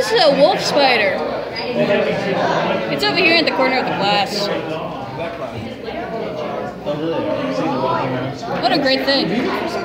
is a wolf spider? It's over here in the corner of the glass. What a great thing.